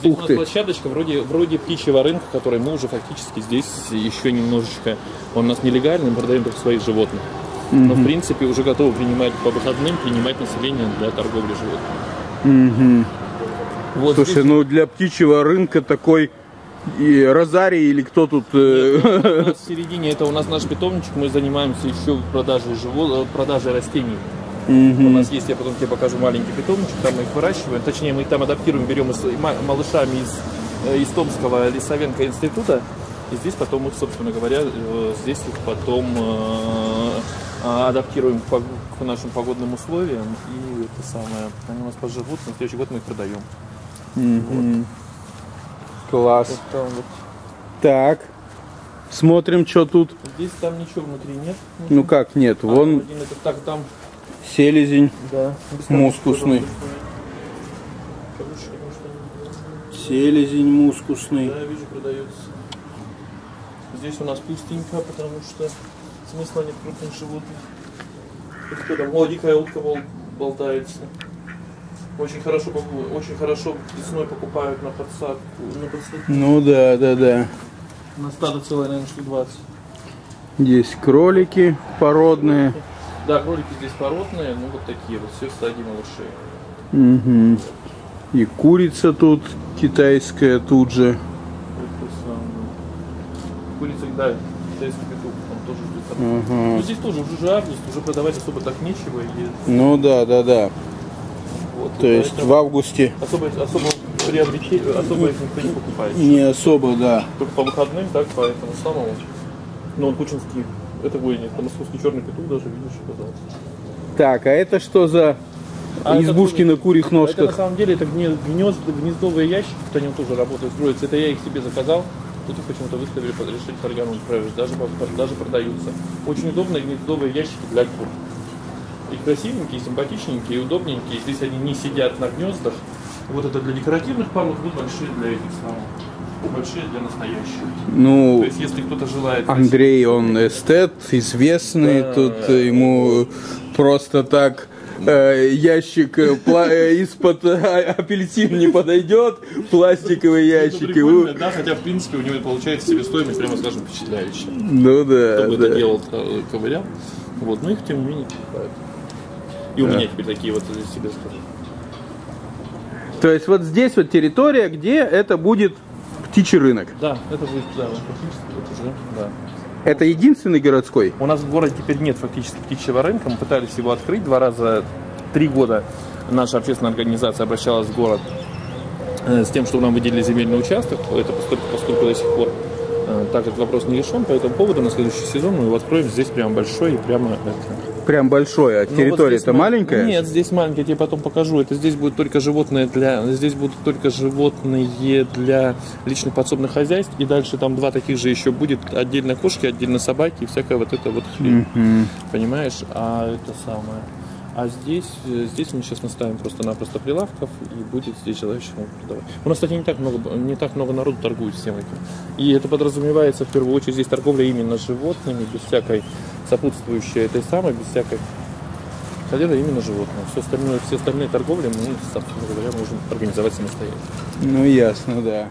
Здесь Ух у нас ты. площадочка вроде, вроде птичьего рынка, который мы уже фактически здесь еще немножечко, он у нас нелегальный, мы продаем только своих животных. Но в принципе уже готовы принимать по выходным, принимать население для торговли животными. Мгм. Вот Слушай, здесь ну для птичьего рынка такой и Розарий или кто тут... э, у нас в середине это у нас наш питомничек, мы занимаемся еще продажей, живо, э, продажей растений. У нас есть, я потом тебе покажу маленький питомничек, там мы их выращиваем, точнее мы их там адаптируем, берем из, ма- малышами из, э, из Томского лесовенко института, и здесь потом их, собственно говоря, э, здесь их потом э, а, адаптируем к, нашим погодным условиям, и это самое, они у нас поживут, на следующий год мы их продаем. Мгм. Класс. Вот там вот. Так. Смотрим, что тут. Здесь там ничего внутри нет. Ну как нет, А, вон один это так там, селезень да. мускусный. Селезень мускусный. Да, я вижу, продается. Здесь у нас пустенько, потому что смысла нет крупных животных. Это? О, дикая утка бол- болтается. Очень хорошо, очень хорошо весной покупают на подсадку. На подсадку. Ну да, да, да. На стадо целое, наверное, штук 20. Здесь кролики породные. Да, кролики здесь породные, ну вот такие вот, все в стадии малышей. Мгм. И курица тут китайская тут же. Курица, да, китайский петух, он тоже там. Ага. Ну, здесь тоже уже август, уже продавать особо так нечего. И, Ну да, да, да. вот, То есть поэтому- в августе Особо, особо приобретение, особо их никто не покупает. не особо, да. Только по выходным, так, по этому самому. Ну, он кучинский, это ой, нет, это московский черный петух даже, видишь, оказался. Так, а это что за А это избушки тоже- на курьих Это на ножках? самом деле это гне- гнезд, гнездовые ящики, вот они тоже работают, строятся. Это я их себе заказал. Тут их почему-то выставили, решили торгануть, правильно, даже, даже продаются. Очень удобные гнездовые ящики для кур. И красивенькие, и симпатичненькие, и удобненькие. Здесь они не сидят на гнездах. Вот это для декоративных пород, тут большие для этих самых. Большие для настоящих. То Ну, есть, если кто-то желает... Андрей, он эстет, известный, Да. тут ему просто так э, ящик э, пла- э, из-под э, апельсин не подойдет, ящики. прикольно, У- да, хотя в принципе у него получается себестоимость, прямо скажем, впечатляющая. Ну да, Кто бы это да. делал, ковырял. Вот, но их тем не менее покупают. И у Да. меня теперь такие вот здесь себе скажу. То есть вот здесь вот территория, где это будет птичий рынок. Да, это будет, да, вот уже, да. Это единственный городской? У нас в городе теперь нет фактически птичьего рынка. Мы пытались его открыть два раза, три года. Наша общественная организация обращалась в город э, с тем, что нам выделили земельный участок. Это поскольку, поскольку до сих пор э, так этот вопрос не решен. По этому поводу на следующий сезон мы его откроем здесь прям большой и прямо это, Прям большой, а Ну, вот территория-то ма- маленькая? Нет, здесь маленькая, я тебе потом покажу. Это здесь будут только животные для. Здесь будут только животные для личных подсобных хозяйств. И дальше там два таких же еще будет. Отдельно кошки, отдельно собаки и всякая вот эта вот хрень. Мгм. Понимаешь? А это самое. А здесь, э, здесь мы сейчас наставим просто-напросто прилавков и будет здесь желающих продавать. У нас, кстати, не так много, не так много народу торгует всем этим. И это подразумевается в первую очередь здесь торговля именно животными, без всякой сопутствующей этой самой, без всякой Хотя именно животные. Все остальное, все остальные торговли мы, собственно говоря, можем организовать самостоятельно. Ну ясно, да.